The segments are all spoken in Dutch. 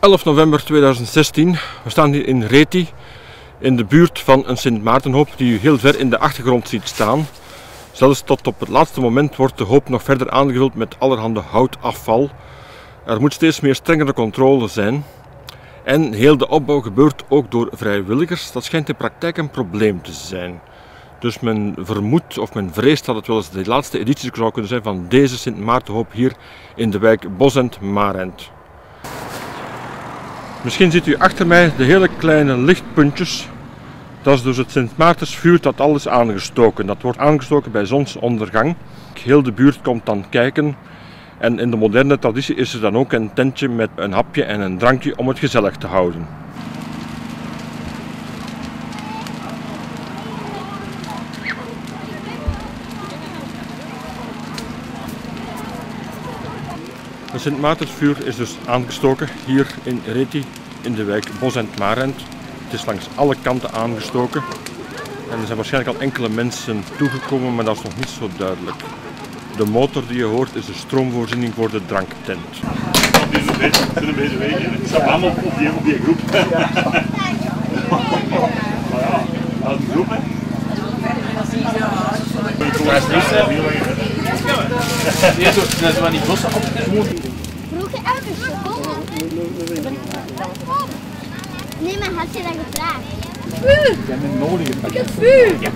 11 november 2016. We staan hier in Reti, in de buurt van een Sint Maartenhoop die u heel ver in de achtergrond ziet staan. Zelfs tot op het laatste moment wordt de hoop nog verder aangevuld met allerhande houtafval. Er moet steeds meer strengere controle zijn. En heel de opbouw gebeurt ook door vrijwilligers. Dat schijnt in praktijk een probleem te zijn. Dus men vermoedt of men vreest dat het wel eens de laatste editie zou kunnen zijn van deze Sint Maartenhoop hier in de wijk Bosend Marent. Misschien ziet u achter mij de hele kleine lichtpuntjes. Dat is dus het Sint Maartensvuur dat al is aangestoken. Dat wordt aangestoken bij zonsondergang. Heel de buurt komt dan kijken. En in de moderne traditie is er dan ook een tentje met een hapje en een drankje om het gezellig te houden. Het Sint Maartensvuur is dus aangestoken hier in Reti in de wijk Bos en Marent. Het is langs alle kanten aangestoken. En er zijn waarschijnlijk al enkele mensen toegekomen, maar dat is nog niet zo duidelijk. De motor die je hoort is de stroomvoorziening voor de dranktent. Die zijn een beetje weg. Ik sta allemaal op die, op die groep. Maar ja, dat is een groep hè. Ja, zo, dat is maar die bossen op. Vroeg je elke seconde? Nee, maar had je dat gevraagd? Ik heb vuur! Ja,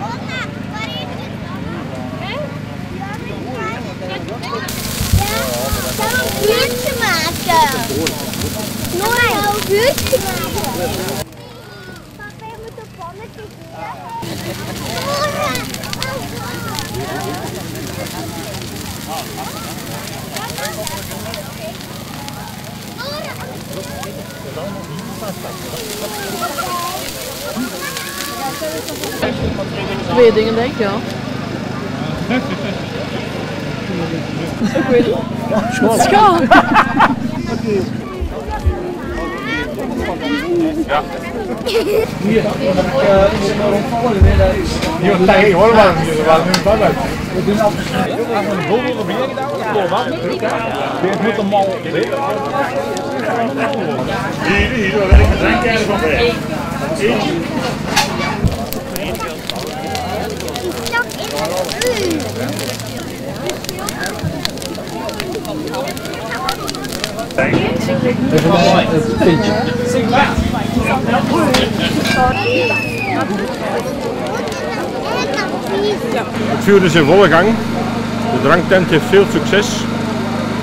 Oma, waar is het? Hè? Ja, zou een vuurtje maken. Nora, zou een vuurtje maken. Papa, je moet pannetje! Twee dingen denk ik, ja. ik weet het. Schaal. Hier, nee, hoor maar. Hier, waar nu van uit. Hier, hier, waar ben ik met drank van bij. Eentje. Nog in het vuur. Het vuur is in volle gang. De dranktent heeft veel succes.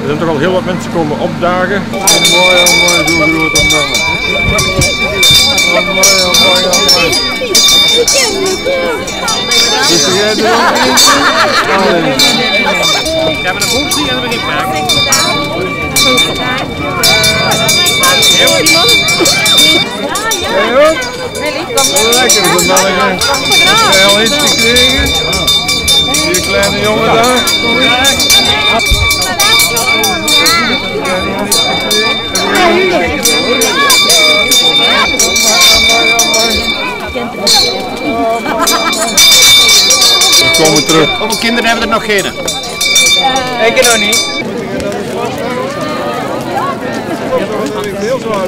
Er zijn toch al heel wat mensen komen opdagen. Mooi, oh mooi, zo groot om dan. Oh mooi, oh mooi, oh mooi. Dus jij doet ook eentje? Allee. Ik heb een functie en dan begin ik Jij ook? Lekker, dat jij al iets gekregen? Die kleine jongen daar? We komen terug. Hoeveel kinderen hebben er nog geen? Ik nog niet. Heel zwaar.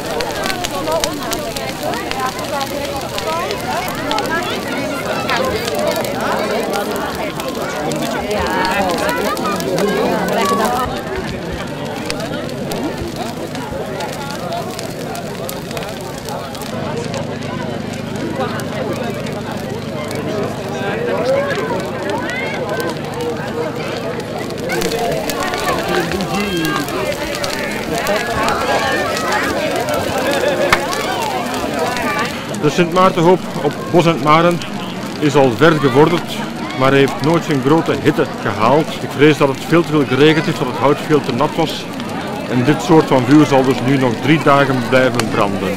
De Sint Maartenhoop op Bos en Maren is al ver gevorderd, maar heeft nooit zijn grote hitte gehaald. Ik vrees dat het veel te veel geregend heeft, dat het hout veel te nat was. En dit soort van vuur zal dus nu nog drie dagen blijven branden.